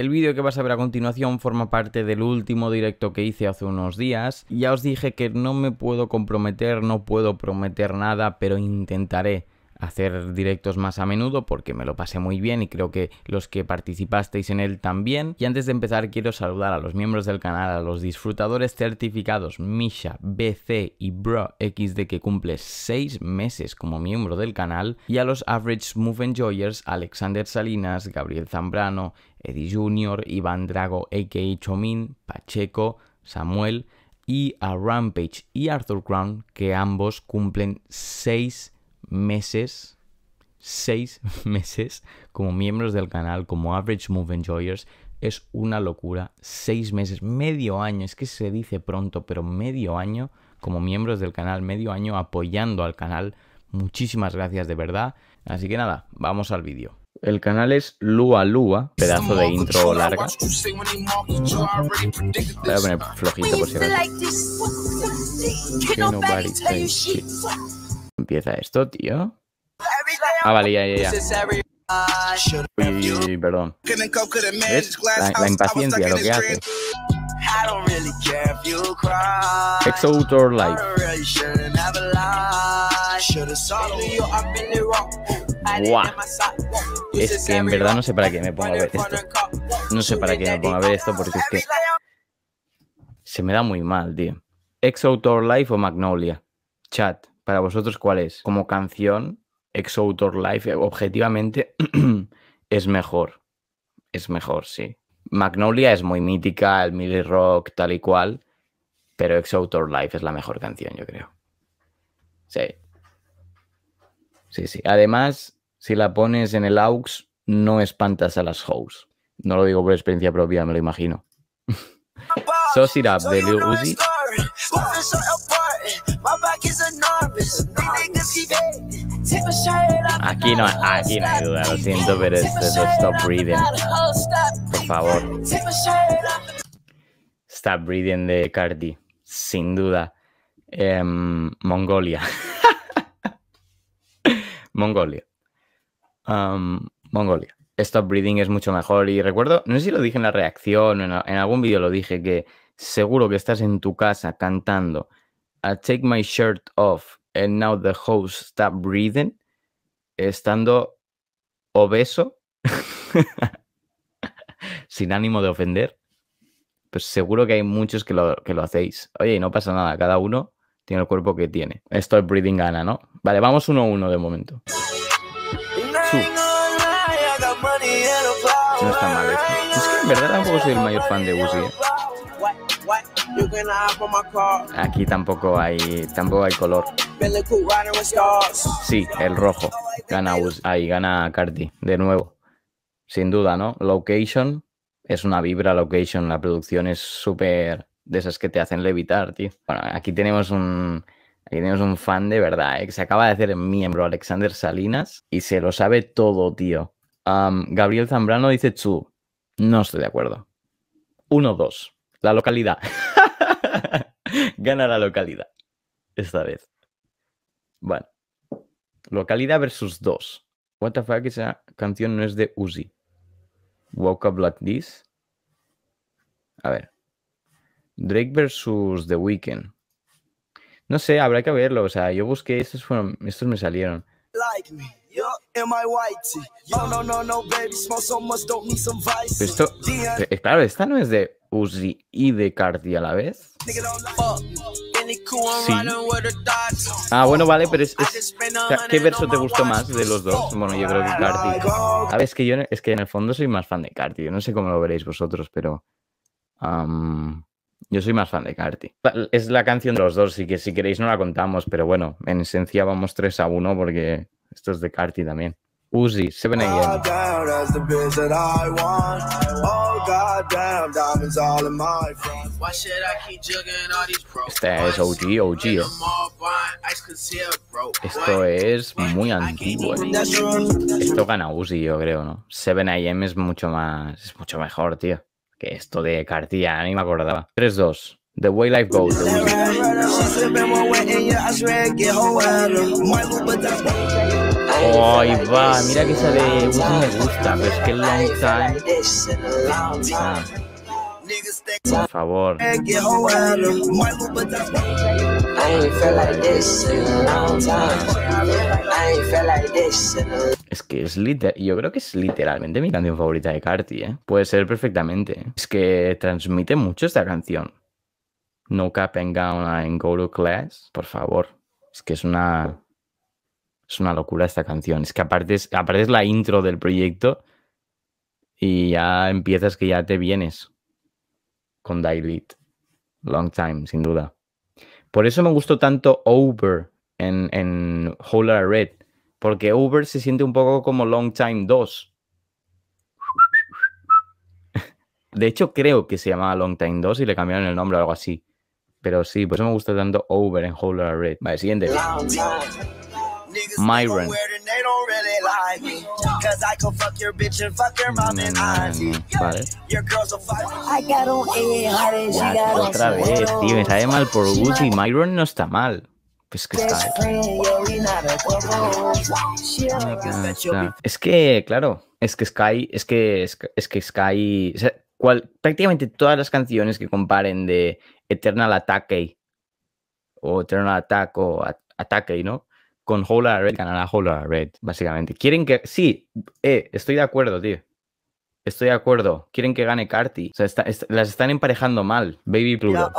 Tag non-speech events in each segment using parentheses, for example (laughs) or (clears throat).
El vídeo que vas a ver a continuación forma parte del último directo que hice hace unos días. Ya os dije que no me puedo comprometer, no puedo prometer nada, pero intentaré hacer directos más a menudo porque me lo pasé muy bien y creo que los que participasteis en él también. Y antes de empezar quiero saludar a los miembros del canal, a los disfrutadores certificados Misha, BC y Bro XD que cumple 6 meses como miembro del canal y a los Average Move Enjoyers Alexander Salinas, Gabriel Zambrano, Eddie Jr., Iván Drago a.k.a. Chomin, Pacheco, Samuel y a Rampage y Arthur Crown que ambos cumplen 6 meses, seis meses como miembros del canal, como Average Move Enjoyers. Es una locura. Seis meses, medio año, es que se dice pronto, pero medio año como miembros del canal, medio año apoyando al canal. Muchísimas gracias de verdad. Así que nada, vamos al vídeo. El canal es Lua Lua, pedazo de intro larga. Voy a poner flojito por si empieza esto, tío? Ah, vale, ya, ya, ya. Uy, uy, uy, perdón. ¿Ves? La, la, impaciencia, lo que hace. Exoutor Life. Buah. Es que en verdad no sé para qué me pongo a ver esto. No sé para qué me pongo a ver esto porque es que se me da muy mal, tío. Exoutor Life o Magnolia. Chat para vosotros, ¿cuál es? Como canción, Exoutor Life, objetivamente, (clears throat) es mejor. Es mejor, sí. Magnolia es muy mítica, el Millie Rock, tal y cual, pero Exoutor Life es la mejor canción, yo creo. Sí. Sí, sí. Además, si la pones en el AUX, no espantas a las hoes. No lo digo por experiencia propia, me lo imagino. so It Up de Lil Uzi Aquí no, aquí no hay duda, lo siento, pero es Stop Breathing. Por favor. Stop Breathing de Cardi, sin duda. Em, Mongolia. (laughs) Mongolia. Mongolia. Stop Breathing es mucho mejor. Y recuerdo, no sé si lo dije en la reacción, en, en algún vídeo lo dije, que seguro que estás en tu casa cantando I take my shirt off and now the host stop breathing, estando obeso, (laughs) sin ánimo de ofender, pues seguro que hay muchos que lo, que lo hacéis. Oye, y no pasa nada, cada uno tiene el cuerpo que tiene. Stop breathing gana, ¿no? Vale, vamos uno a uno de momento. No está mal esto. Es que en verdad tampoco soy el mayor fan de Uzi. ¿eh? Aquí tampoco hay, tampoco hay color. Sí, el rojo. Gana ahí, gana Cardi, de nuevo. Sin duda, ¿no? Location es una vibra location. La producción es súper de esas que te hacen levitar, tío. Bueno, aquí tenemos un. Aquí tenemos un fan de verdad, ¿eh? que se acaba de hacer miembro Alexander Salinas y se lo sabe todo, tío. Gabriel Zambrano dice Chu. No estoy de acuerdo. 1-2. La localidad. (laughs) Gana la localidad. Esta vez. Bueno. Localidad versus 2. What the fuck, esa canción no es de Uzi. Woke Up Like This. A ver. Drake versus The Weeknd. No sé, habrá que verlo. O sea, yo busqué, estos fueron, estos me salieron. esto, claro, esta no es de Uzi y de Cardi a la vez. Sí. Ah, bueno, vale, pero es, ¿qué verso te gustó más de los dos? Bueno, yo creo que Cardi. A ver, es que yo es que en el fondo soy más fan de Cardi. Yo no sé cómo lo veréis vosotros, pero yo soy más fan de Cardi. Es la canción de los dos, y que si queréis no la contamos, pero bueno, en esencia vamos 3 a 1 porque esto es de Cardi también. Uzi, 7 AM. Este es OG, OG. Eh. Esto es muy antiguo. Eh. Esto gana Uzi, yo creo, ¿no? 7 AM es mucho más, es mucho mejor, tío. Que esto de Cartilla, ni me acordaba. 3-2. The Way Life Goes. Ay, va, mira que esa de me gusta, pero es que long time. Ah. Por favor. Es que es literal, yo creo que es literalmente mi canción favorita de Carti, ¿eh? Puede ser perfectamente. Es que transmite mucho esta canción. No Cap and Gown and Go to Class, por favor. Es que es una. Es una locura esta canción. Es que aparte es, la intro del proyecto y ya empiezas que ya te vienes con Dilate. Long time, sin duda. Por eso me gustó tanto Over en, en Whole Red. Porque Over se siente un poco como Long Time 2. De hecho, creo que se llamaba Long Time 2 y le cambiaron el nombre o algo así. Pero sí, por eso me gusta tanto Over en Whole Red. Vale, siguiente. Myron. Vale. Ya, otra vez, tío. Me sabe mal por Gucci. Myron no está mal. Pues que está. Es que, claro, es que Sky, es que, es que Sky, o sea, cual, prácticamente todas las canciones que comparen de Eternal Attack o Eternal Attack o Attack, ¿no? Con Whole Red ganará Whole Red, básicamente. Quieren que. Sí, eh, estoy de acuerdo, tío. Estoy de acuerdo. Quieren que gane Carti. O sea, está, está, las están emparejando mal. Baby Pluto.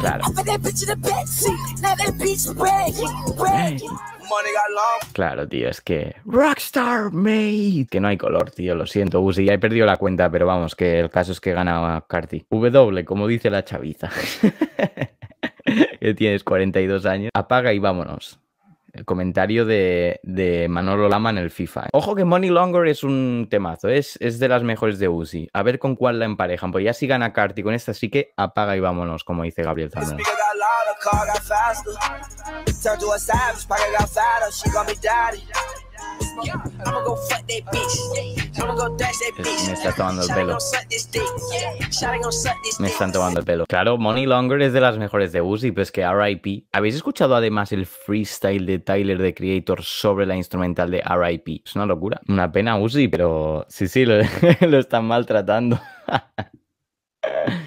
Claro. Claro, tío, es que. Rockstar Mate. Que no hay color, tío, lo siento, Uzi. Ya he perdido la cuenta, pero vamos, que el caso es que gana Carti. W, como dice la chaviza. (laughs) que tienes 42 años. Apaga y vámonos. El comentario de, de, Manolo Lama en el FIFA. ¿eh? Ojo que Money Longer es un temazo, es, es de las mejores de Uzi. A ver con cuál la emparejan. Pues ya si gana Carti con esta, sí que apaga y vámonos, como dice Gabriel también. Me está tomando el pelo. Me están tomando el pelo. Claro, Money Longer es de las mejores de Uzi, pero es que RIP. ¿Habéis escuchado además el freestyle de Tyler the Creator sobre la instrumental de RIP? Es una locura. Una pena Uzi, pero sí, sí, lo, (laughs) lo están maltratando. (laughs)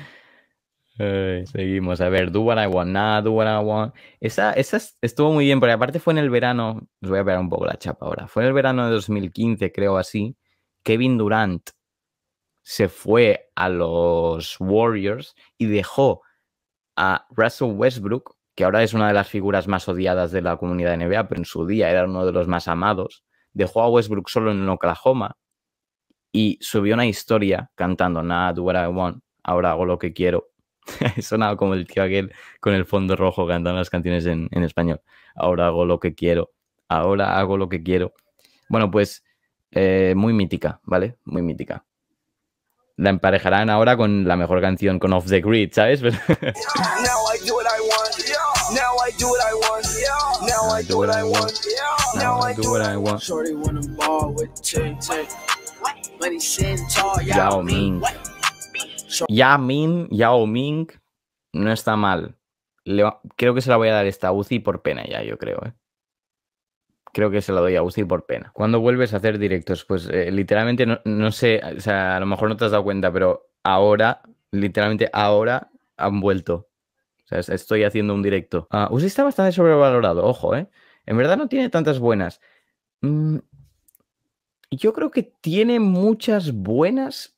seguimos, a ver, Do What I Want, nada, Do What I Want. Esa, esa estuvo muy bien, porque aparte fue en el verano, os voy a ver un poco la chapa ahora, fue en el verano de 2015, creo así, Kevin Durant se fue a los Warriors y dejó a Russell Westbrook, que ahora es una de las figuras más odiadas de la comunidad de NBA, pero en su día era uno de los más amados, dejó a Westbrook solo en Oklahoma y subió una historia cantando, nada, do what I want, ahora hago lo que quiero (laughs) Sonaba como el tío aquel con el fondo rojo cantando las canciones en, en, español. Ahora hago lo que quiero. Ahora hago lo que quiero. Bueno, pues eh, muy mítica, ¿vale? Muy mítica. La emparejarán ahora con la mejor canción, con Off the Grid, ¿sabes? (laughs) Yao Ming. Ya Min, Yao Ming, no está mal. creo que se la voy a dar esta Uzi por pena ya, yo creo. ¿eh? Creo que se la doy a Uzi por pena. ¿Cuándo vuelves a hacer directos? Pues eh, literalmente no, sé, o sea, a lo mejor no te has dado cuenta, pero ahora, literalmente ahora han vuelto. O sea, estoy haciendo un directo. Uh, Uzi está bastante sobrevalorado, ojo, ¿eh? En verdad no tiene tantas buenas. Mm, yo creo que tiene muchas buenas,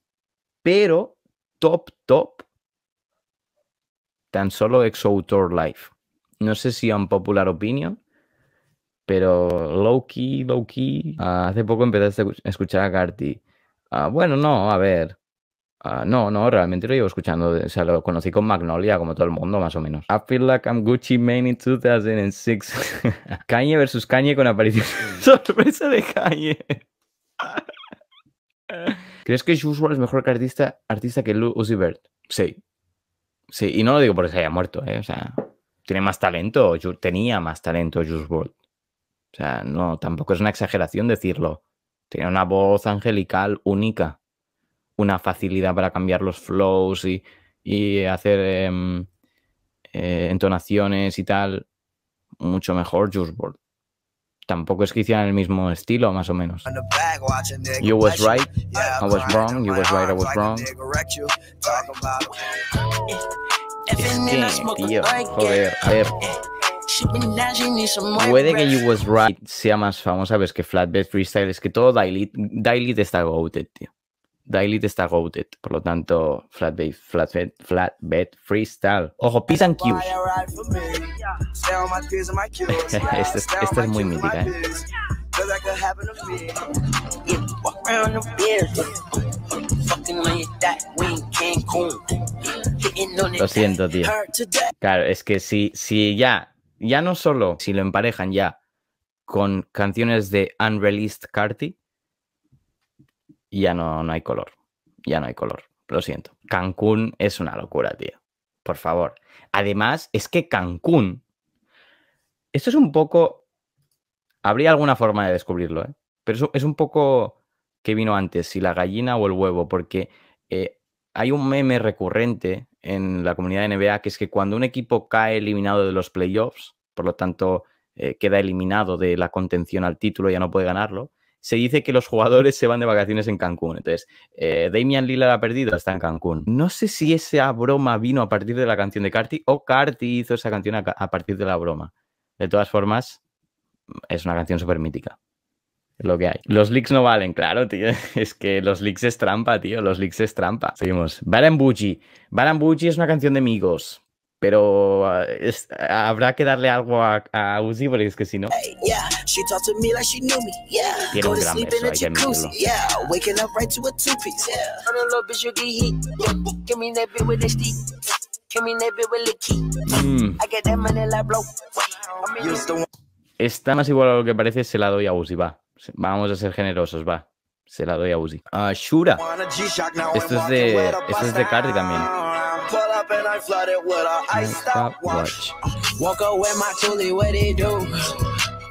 pero top, top, tan solo Exoutor Life. No sé si un popular opinion, pero low key, low key. Uh, hace poco empecé a escuchar a Carti. Uh, bueno, no, a ver. Uh, no, no, realmente lo llevo escuchando. O sea, lo conocí con Magnolia, como todo el mundo, más o menos. I feel like I'm Gucci Mane in 2006. (laughs) Kanye versus Kanye con aparición (laughs) sorpresa de Kanye. (laughs) ¿Crees que Juice es mejor artista, artista que Uzi Vert? Sí. Sí, y no lo digo porque se haya muerto, ¿eh? O sea, tiene más talento, tenía más talento Juice. O sea, no, tampoco es una exageración decirlo. Tiene una voz angelical única. una facilidad para cambiar los flows y, y hacer em, eh, entonaciones y tal, mucho mejor Juice. Tampoco es que hicieran el mismo estilo, más o menos. You was right, I was wrong, you was right, I was wrong. Es que, tío, joder, a ver. Puede que You Was Right sea más famosa, ves que Flatbed Freestyle es que todo Daily, Daily está goated, tío. Daily está goated, por lo tanto, Flatbed, Flatbed, Flatbed Freestyle. Ojo, Peace and Cues. (laughs) esta, es, esta es muy mítica, ¿eh? Lo siento, tío. Claro, es que si, si ya, ya no solo si lo emparejan ya con canciones de Unreleased Carti, ya no, no hay color. Ya no hay color. Lo siento. Cancún es una locura, tío. Por favor. Además, es que Cancún. Esto es un poco. Habría alguna forma de descubrirlo, ¿eh? Pero es un poco que vino antes, si la gallina o el huevo, porque eh, hay un meme recurrente en la comunidad de NBA que es que cuando un equipo cae eliminado de los playoffs, por lo tanto eh, queda eliminado de la contención al título, ya no puede ganarlo, se dice que los jugadores se van de vacaciones en Cancún. Entonces, eh, Damian Lillard ha perdido, está en Cancún. No sé si esa broma vino a partir de la canción de Carti o Carti hizo esa canción a partir de la broma. De todas formas, es una canción súper mítica lo que hay. Los leaks no valen, claro, tío. (laughs) Es que los leaks es trampa, tío. Los leaks es trampa. Seguimos. Barambuchi. Barambuchi es una canción de amigos. Pero es, habrá que darle algo a, a Uzi porque es que si no. Tiene un gran verso, hay que admitirlo. Mm. Está más igual a lo que parece, se la doy a Uzi, va. Vamos a ser generosos, va. Se la doy a Uzi. Ah, Shura. Esto es de. Esto es de Cardi también.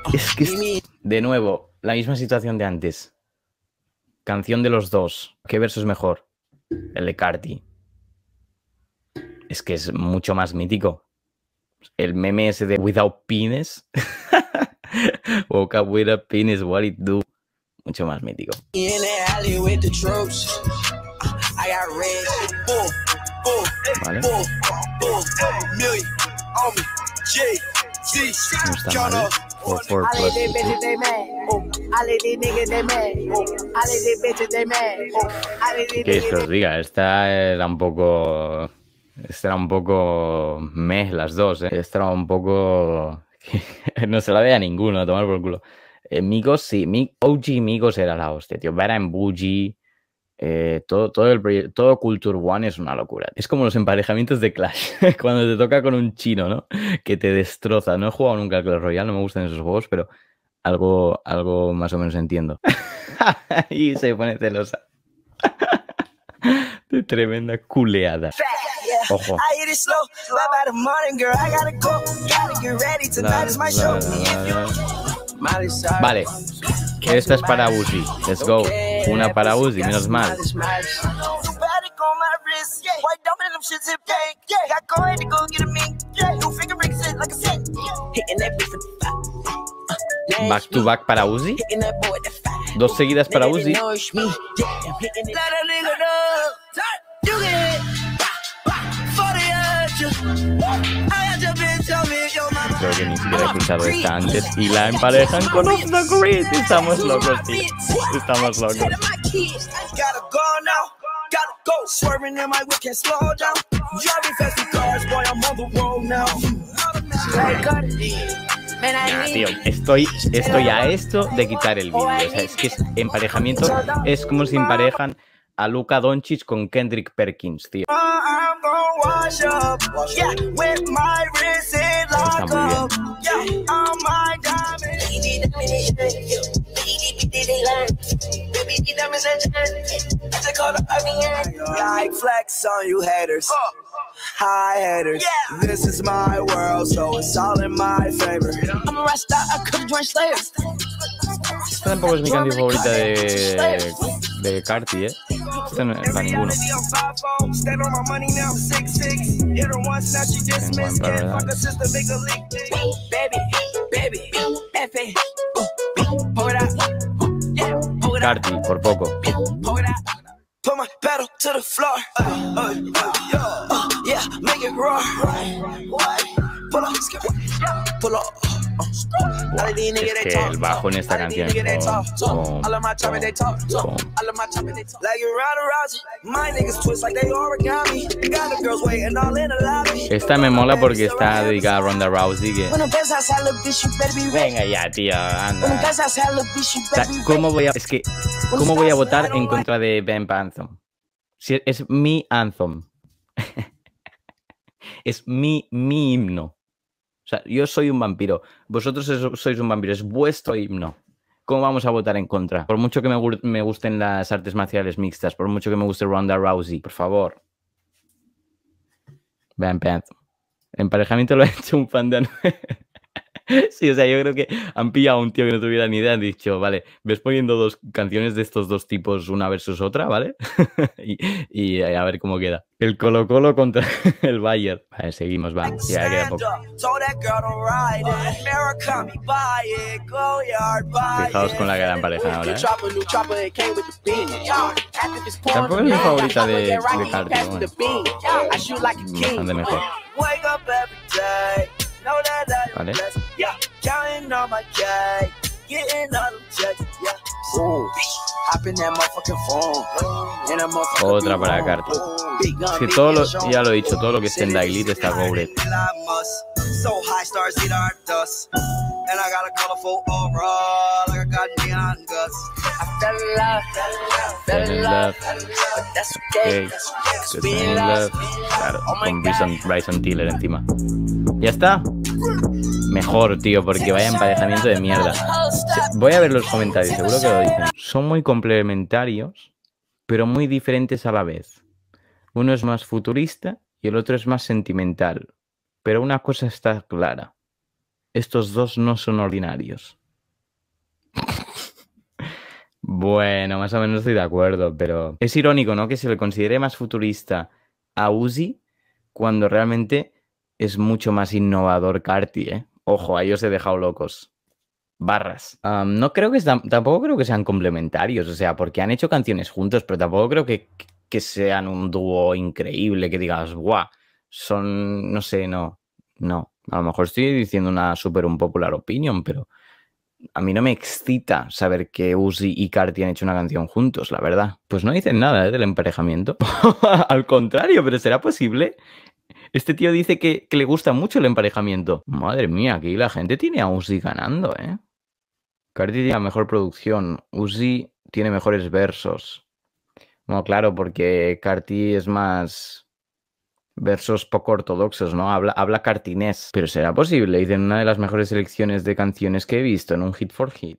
(laughs) Es que de nuevo, la misma situación de antes. Canción de los dos. ¿Qué verso es mejor? El de Cardi. Es que es mucho más mítico. El meme ese de Without Penis. (laughs) Woke up with a penis, what it do. Mucho más mítico. Vale. No está mal. Plus ¿Qué es que os diga? Esta era un poco... Esta era un poco meh las dos, ¿eh? Esta era un poco (laughs) no se la ve a ninguno, a tomar por culo. Eh, Migos, sí, Mi, OG Migos era la hostia, tío. Vera en Bougie, eh, todo, todo, el todo Culture One es una locura. Es como los emparejamientos de Clash, (laughs) cuando te toca con un chino, ¿no? Que te destroza. No he jugado nunca al Clash Royale, no me gustan esos juegos, pero algo, algo más o menos entiendo. (laughs) y se pone celosa. (laughs) de tremenda culeada. Ojo. Vale. Esta es para Uzi. Let's go. Una para Uzi, menos mal. Back to back para Uzi. Dos seguidas para Uzi. Que ni siquiera he escuchado esta antes y la emparejan con Off the Grid. Estamos locos, tío. Estamos locos. Ya, tío, estoy, estoy a esto de quitar el vídeo. O sea, es que es emparejamiento es como si emparejan a Luca Doncic con Kendrick Perkins, tío. Está Like flex on you haters. Hi haters. This is my world, so it's all in my favor. I'm a rasta, I could join Slayer. Esta tampoco es mi canción favorita de, de Carti, ¿eh? Stand on Stand on my money now, six six. Hit her once, now she dismissed. Can't fuck a sister, make a leak. Baby, baby, F A. Pour. Yeah. Cardi, por poco. Put my pedal to the floor. Uh, uh, uh, yeah, make it roar. Pull up, pull up. Buah, es que el bajo en esta canción Esta me mola porque está dedicada a Ronda Rousey que... Venga ya, tío, anda. ¿cómo voy a... Es que... ¿Cómo voy a votar en contra de Ben Anthem? Si es mi anthem. (laughs) es mi, mi himno. Yo soy un vampiro. Vosotros sois un vampiro. Es vuestro himno. ¿Cómo vamos a votar en contra? Por mucho que me, gusten las artes marciales mixtas, por mucho que me guste Ronda Rousey, por favor. Ben Anthem. Emparejamiento lo ha hecho un fan de (laughs) Sí, o sea, yo creo que han pillado a un tío que no tuviera ni idea, han dicho, vale, ves poniendo dos canciones de estos dos tipos, una versus otra, ¿vale? (laughs) y, a ver cómo queda. El Colo Colo contra (laughs) el Bayern. Vale, seguimos, va, ya queda poco. Fijaos con la que dan pareja ahora, ¿eh? Tampoco es mi favorita de, de Carti, bueno. Bastante mejor. Vale. Otra para Carti. Si todo lo, ya lo he dicho, todo lo que esté en Daily está gold. Claro, con Bryson, Bryson Tiller encima. Ya está. Mejor, tío, porque vaya emparejamiento de mierda. Voy a ver los comentarios, seguro que lo dicen. Son muy complementarios, pero muy diferentes a la vez. Uno es más futurista y el otro es más sentimental. Pero una cosa está clara. Estos dos no son ordinarios. (laughs) bueno, más o menos estoy de acuerdo, pero es irónico, ¿no? Que se le considere más futurista a Uzi cuando realmente es mucho más innovador Carti, ¿eh? Ojo, ahí os he dejado locos. Barras. no creo que tampoco creo que sean complementarios, o sea, porque han hecho canciones juntos, pero tampoco creo que, que sean un dúo increíble, que digas, guau, son, no sé, no, no. A lo mejor estoy diciendo una súper un popular opinion, pero a mí no me excita saber que Uzi y Carti han hecho una canción juntos, la verdad. Pues no dicen nada ¿eh? del emparejamiento. (laughs) Al contrario, pero ¿será posible? Este tío dice que, le gusta mucho el emparejamiento. Madre mía, aquí la gente tiene a Uzi ganando, ¿eh? Carti tiene mejor producción. Uzi tiene mejores versos. No, claro, porque Carti es más versos poco ortodoxos, ¿no? Habla, habla cartinés. Pero será posible, dicen una de las mejores selecciones de canciones que he visto en un hit for hit.